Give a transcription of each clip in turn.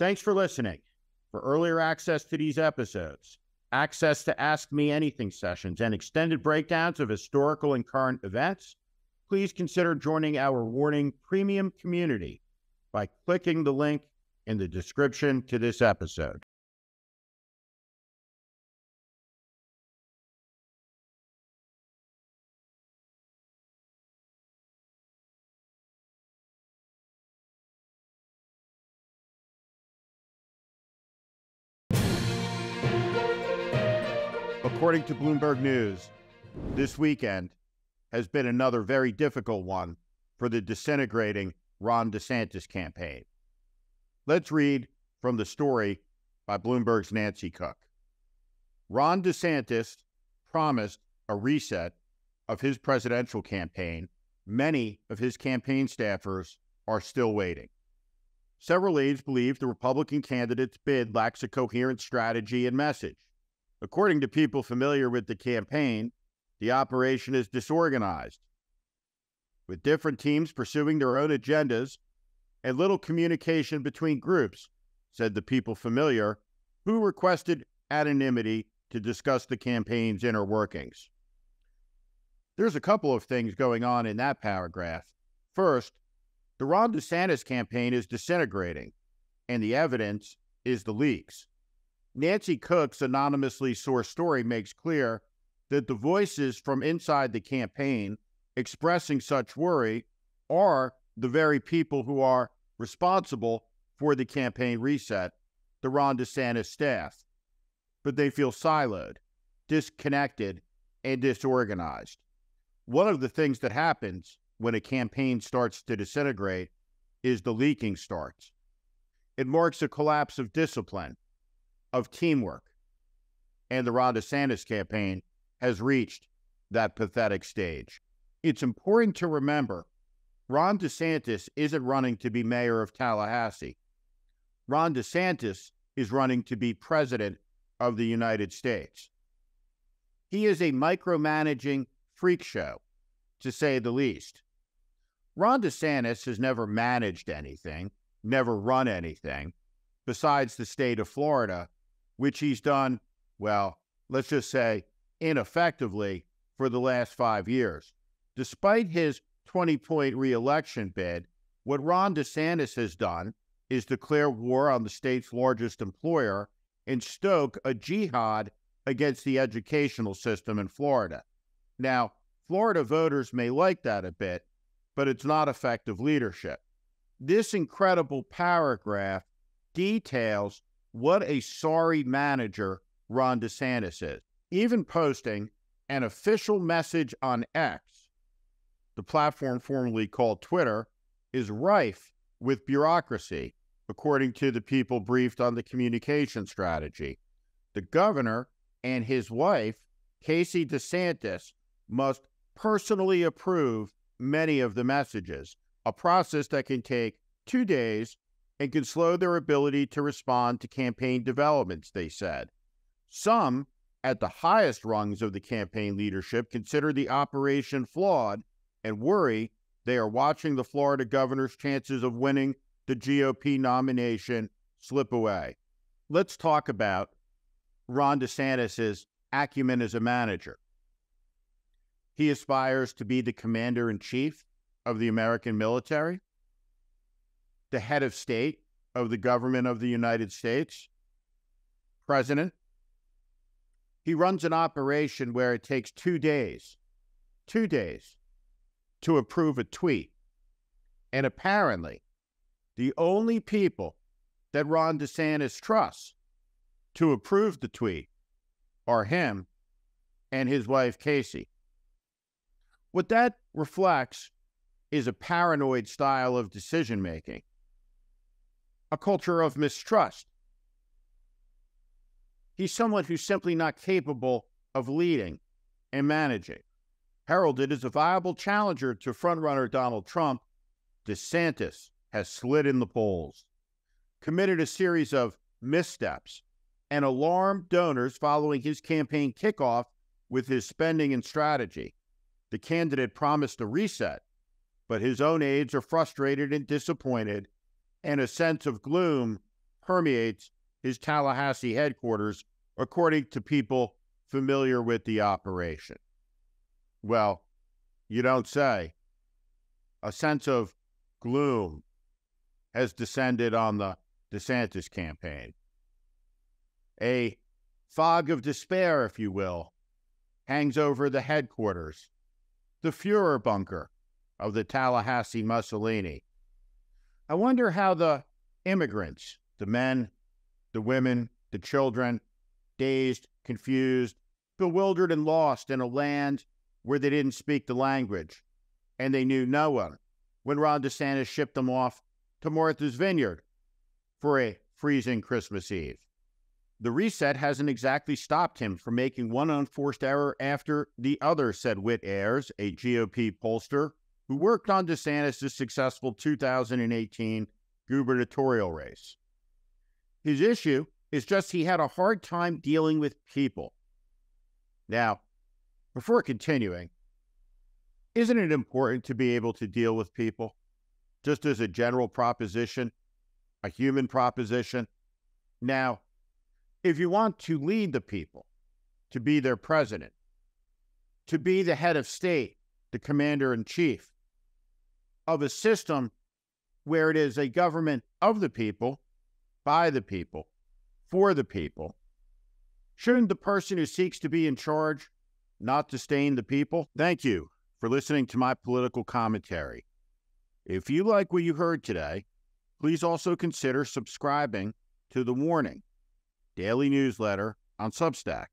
Thanks for listening. For earlier access to these episodes, access to Ask Me Anything sessions, and extended breakdowns of historical and current events, please consider joining our Warning Premium community by clicking the link in the description to this episode. According to Bloomberg News, this weekend has been another very difficult one for the disintegrating Ron DeSantis campaign. Let's read from the story by Bloomberg's Nancy Cook. Ron DeSantis promised a reset of his presidential campaign. Many of his campaign staffers are still waiting. Several aides believe the Republican candidate's bid lacks a coherent strategy and message. According to people familiar with the campaign, the operation is disorganized, with different teams pursuing their own agendas and little communication between groups, said the people familiar who requested anonymity to discuss the campaign's inner workings. There's a couple of things going on in that paragraph. First, the Ron DeSantis campaign is disintegrating, and the evidence is the leaks. Nancy Cook's anonymously sourced story makes clear that the voices from inside the campaign expressing such worry are the very people who are responsible for the campaign reset, the Ron DeSantis staff. But they feel siloed, disconnected, and disorganized. One of the things that happens when a campaign starts to disintegrate is the leaking starts. It marks a collapse of discipline, of teamwork. And the Ron DeSantis campaign has reached that pathetic stage. It's important to remember Ron DeSantis isn't running to be mayor of Tallahassee. Ron DeSantis is running to be president of the United States. He is a micromanaging freak show, to say the least. Ron DeSantis has never managed anything, never run anything, besides the state of Florida, which he's done, well, let's just say ineffectively for the last five years. Despite his 20 point reelection bid, what Ron DeSantis has done is declare war on the state's largest employer and stoke a jihad against the educational system in Florida. Now, Florida voters may like that a bit, but it's not effective leadership. This incredible paragraph details what a sorry manager Ron DeSantis is. Even posting an official message on X, the platform formerly called Twitter, is rife with bureaucracy, according to the people briefed on the communication strategy. The governor and his wife, Casey DeSantis, must personally approve many of the messages, a process that can take two days and can slow their ability to respond to campaign developments, they said. Some at the highest rungs of the campaign leadership consider the operation flawed and worry they are watching the Florida governor's chances of winning the GOP nomination slip away. Let's talk about Ron DeSantis' acumen as a manager. He aspires to be the commander in chief of the American military the head of state of the government of the United States, president. He runs an operation where it takes two days, two days to approve a tweet. And apparently, the only people that Ron DeSantis trusts to approve the tweet are him and his wife, Casey. What that reflects is a paranoid style of decision making a culture of mistrust. He's someone who's simply not capable of leading and managing. Heralded as a viable challenger to frontrunner Donald Trump, DeSantis has slid in the polls, committed a series of missteps, and alarmed donors following his campaign kickoff with his spending and strategy. The candidate promised a reset, but his own aides are frustrated and disappointed and a sense of gloom permeates his Tallahassee headquarters, according to people familiar with the operation. Well, you don't say. A sense of gloom has descended on the DeSantis campaign. A fog of despair, if you will, hangs over the headquarters, the Fuhrer bunker of the Tallahassee Mussolini. I wonder how the immigrants, the men, the women, the children, dazed, confused, bewildered, and lost in a land where they didn't speak the language and they knew no one, when Ron DeSantis shipped them off to Martha's Vineyard for a freezing Christmas Eve. The reset hasn't exactly stopped him from making one unforced error after the other, said Whit Ayres, a GOP pollster who worked on DeSantis' successful 2018 gubernatorial race. His issue is just he had a hard time dealing with people. Now, before continuing, isn't it important to be able to deal with people? Just as a general proposition, a human proposition. Now, if you want to lead the people, to be their president, to be the head of state, the commander in chief of a system where it is a government of the people, by the people, for the people, shouldn't the person who seeks to be in charge not disdain the people? Thank you for listening to my political commentary. If you like what you heard today, please also consider subscribing to The Warning daily newsletter on Substack.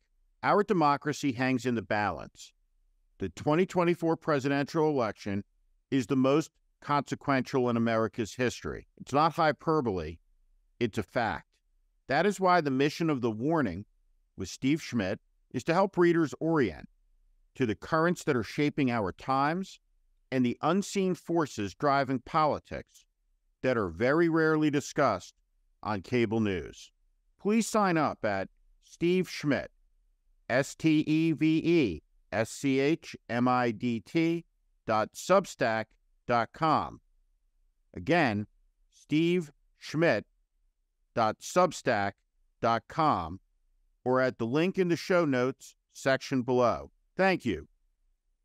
Our democracy hangs in the balance. The 2024 presidential election is the most consequential in America's history. It's not hyperbole, it's a fact. That is why the mission of The Warning with Steve Schmidt is to help readers orient to the currents that are shaping our times and the unseen forces driving politics that are very rarely discussed on cable news. Please sign up at Steve Schmidt, S T E V E S C H M I D T dot substack dot com. Again, Steve Schmidt dot substack dot com or at the link in the show notes section below. Thank you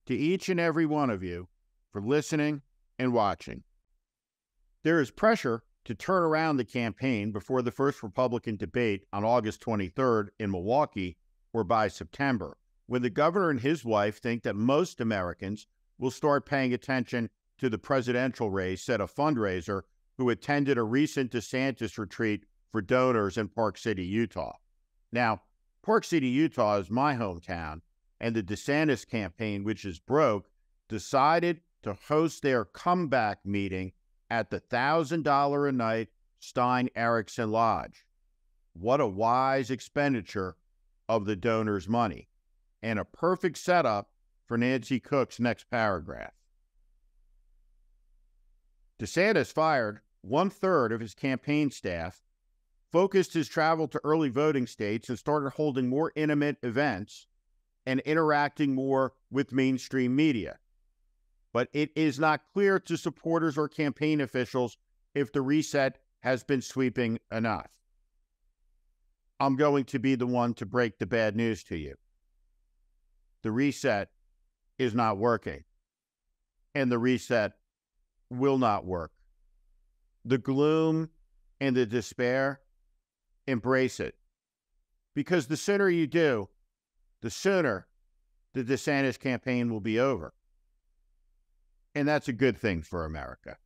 to each and every one of you for listening and watching. There is pressure to turn around the campaign before the first Republican debate on August 23rd in Milwaukee or by September, when the governor and his wife think that most Americans will start paying attention to the presidential race, said a fundraiser who attended a recent DeSantis retreat for donors in Park City, Utah. Now, Park City, Utah is my hometown, and the DeSantis campaign, which is broke, decided to host their comeback meeting at the $1,000 a night Stein Eriksen Lodge. What a wise expenditure of the donor's money, and a perfect setup for Nancy Cook's next paragraph. DeSantis fired one third of his campaign staff, focused his travel to early voting states, and started holding more intimate events and interacting more with mainstream media. But it is not clear to supporters or campaign officials if the reset has been sweeping enough. I'm going to be the one to break the bad news to you. The reset is not working, and the reset will not work. The gloom and the despair, embrace it. Because the sooner you do, the sooner the DeSantis campaign will be over. And that's a good thing for America.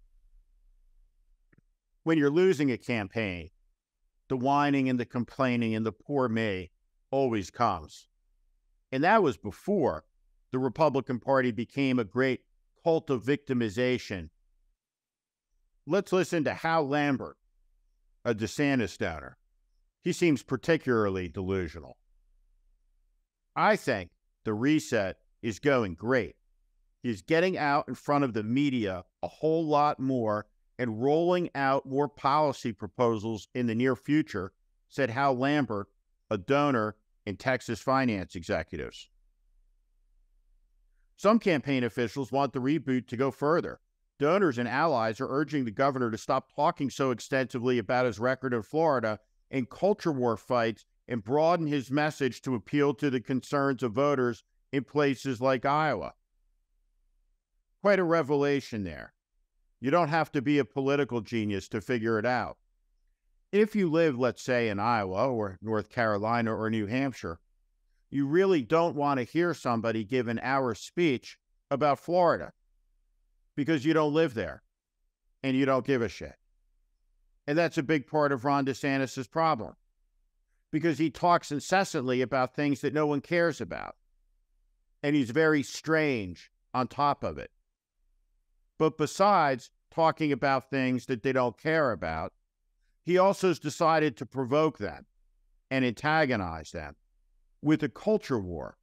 When you're losing a campaign, the whining and the complaining and the poor me always comes. And that was before the Republican Party became a great cult of victimization. Let's listen to Hal Lambert, a DeSantis donor. He seems particularly delusional. I think the reset is going great. He's getting out in front of the media a whole lot more and rolling out more policy proposals in the near future, said Hal Lambert, a donor in Texas finance executives. Some campaign officials want the reboot to go further, donors and allies are urging the governor to stop talking so extensively about his record in Florida and culture war fights and broaden his message to appeal to the concerns of voters in places like Iowa. Quite a revelation there. You don't have to be a political genius to figure it out. If you live, let's say, in Iowa or North Carolina or New Hampshire, you really don't want to hear somebody give an hour speech about Florida because you don't live there and you don't give a shit. And that's a big part of Ron DeSantis' problem because he talks incessantly about things that no one cares about. And he's very strange on top of it. But besides talking about things that they don't care about, he also has decided to provoke them and antagonize them with a culture war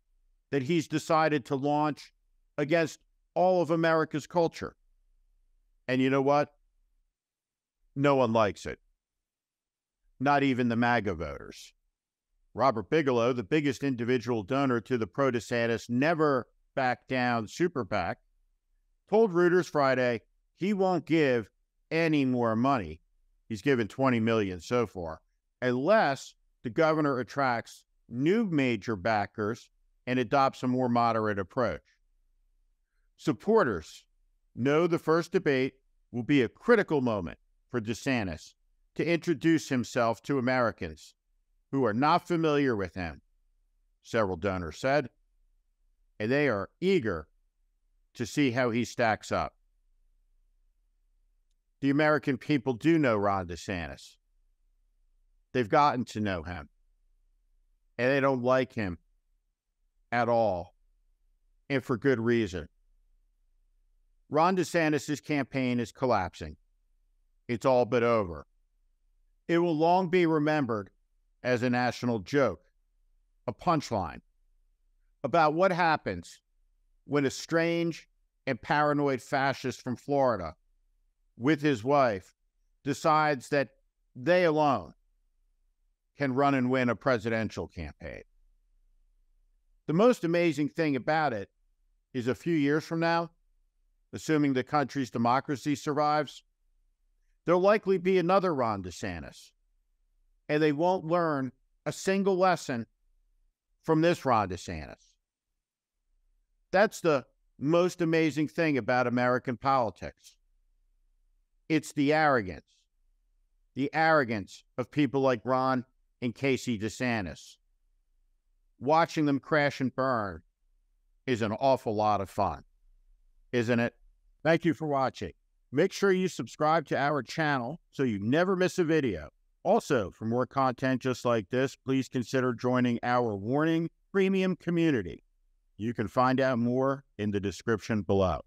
that he's decided to launch against all of America's culture. And you know what? No one likes it. Not even the MAGA voters. Robert Bigelow, the biggest individual donor to the pro DeSantis Never Back Down Super PAC, told Reuters Friday he won't give any more money. He's given 20 million so far, unless the governor attracts new major backers and adopts a more moderate approach. Supporters know the first debate will be a critical moment for DeSantis to introduce himself to Americans who are not familiar with him, several donors said, and they are eager to see how he stacks up. The American people do know Ron DeSantis. They've gotten to know him, and they don't like him at all, and for good reason. Ron DeSantis' campaign is collapsing. It's all but over. It will long be remembered as a national joke, a punchline about what happens when a strange and paranoid fascist from Florida with his wife decides that they alone can run and win a presidential campaign. The most amazing thing about it is a few years from now, assuming the country's democracy survives, there'll likely be another Ron DeSantis. And they won't learn a single lesson from this Ron DeSantis. That's the most amazing thing about American politics. It's the arrogance, the arrogance of people like Ron and Casey DeSantis. Watching them crash and burn is an awful lot of fun, isn't it? Thank you for watching. Make sure you subscribe to our channel so you never miss a video. Also, for more content just like this, please consider joining our Warning Premium community. You can find out more in the description below.